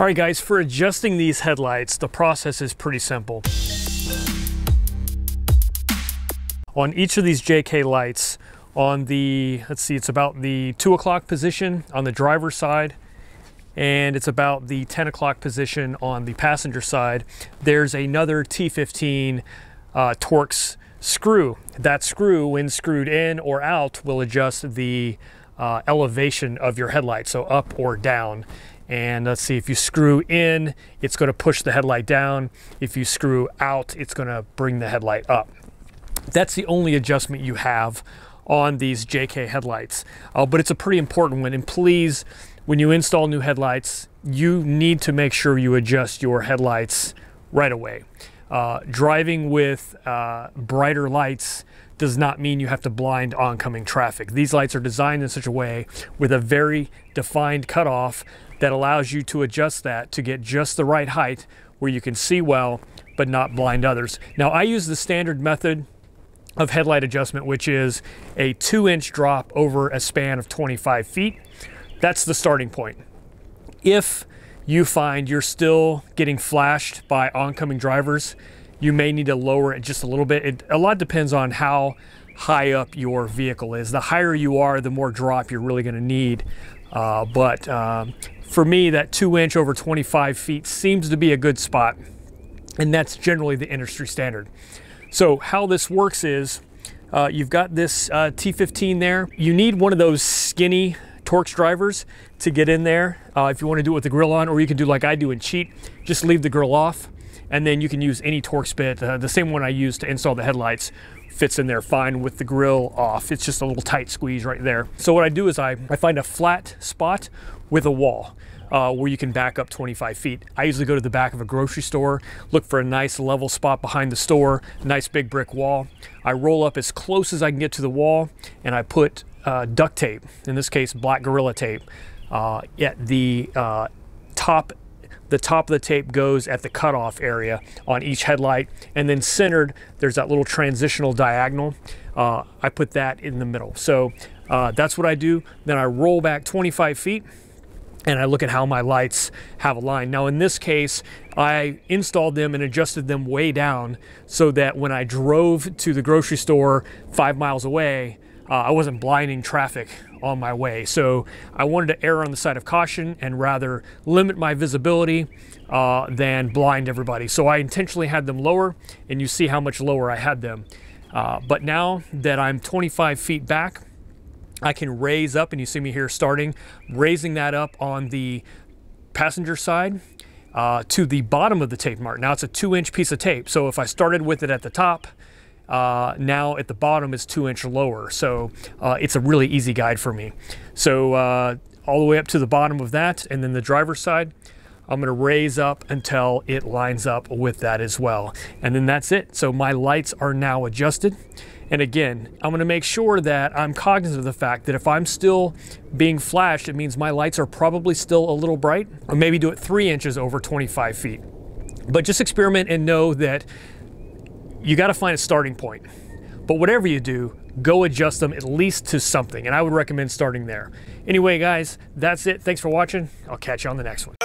All right guys, for adjusting these headlights, the process is pretty simple. On each of these JK lights, on the, let's see, it's about the two o'clock position on the driver's side, and it's about the 10 o'clock position on the passenger side. There's another T15 uh, Torx screw. That screw, when screwed in or out, will adjust the uh, elevation of your headlight, so up or down. And let's see, if you screw in, it's gonna push the headlight down. If you screw out, it's gonna bring the headlight up. That's the only adjustment you have on these JK headlights, uh, but it's a pretty important one. And please, when you install new headlights, you need to make sure you adjust your headlights right away. Uh, driving with uh, brighter lights does not mean you have to blind oncoming traffic. These lights are designed in such a way with a very defined cutoff that allows you to adjust that to get just the right height where you can see well but not blind others. Now I use the standard method of headlight adjustment, which is a two inch drop over a span of 25 feet. That's the starting point. If you find you're still getting flashed by oncoming drivers, you may need to lower it just a little bit. It, a lot depends on how high up your vehicle is. The higher you are, the more drop you're really gonna need. Uh, but uh, for me, that two inch over 25 feet seems to be a good spot. And that's generally the industry standard. So how this works is uh, you've got this uh, T15 there. You need one of those skinny Torx drivers to get in there uh, if you want to do it with the grill on, or you can do like I do and cheat, just leave the grill off, and then you can use any Torx bit. Uh, the same one I use to install the headlights fits in there fine with the grill off. It's just a little tight squeeze right there. So what I do is I, I find a flat spot with a wall uh, where you can back up 25 feet. I usually go to the back of a grocery store, look for a nice level spot behind the store, nice big brick wall. I roll up as close as I can get to the wall and I put uh, duct tape, in this case black Gorilla tape, uh, at the uh, top the top of the tape goes at the cutoff area on each headlight and then centered there's that little transitional diagonal. Uh, I put that in the middle. So uh, that's what I do. Then I roll back 25 feet and I look at how my lights have aligned. Now in this case, I installed them and adjusted them way down so that when I drove to the grocery store five miles away, uh, I wasn't blinding traffic on my way. So I wanted to err on the side of caution and rather limit my visibility uh, than blind everybody. So I intentionally had them lower and you see how much lower I had them. Uh, but now that I'm 25 feet back, I can raise up, and you see me here starting, raising that up on the passenger side uh, to the bottom of the tape mark. Now it's a two inch piece of tape. So if I started with it at the top, uh, now at the bottom is two inch lower. So uh, it's a really easy guide for me. So uh, all the way up to the bottom of that, and then the driver's side, I'm gonna raise up until it lines up with that as well. And then that's it. So my lights are now adjusted. And again, I'm gonna make sure that I'm cognizant of the fact that if I'm still being flashed, it means my lights are probably still a little bright, or maybe do it three inches over 25 feet. But just experiment and know that you gotta find a starting point. But whatever you do, go adjust them at least to something. And I would recommend starting there. Anyway, guys, that's it. Thanks for watching. I'll catch you on the next one.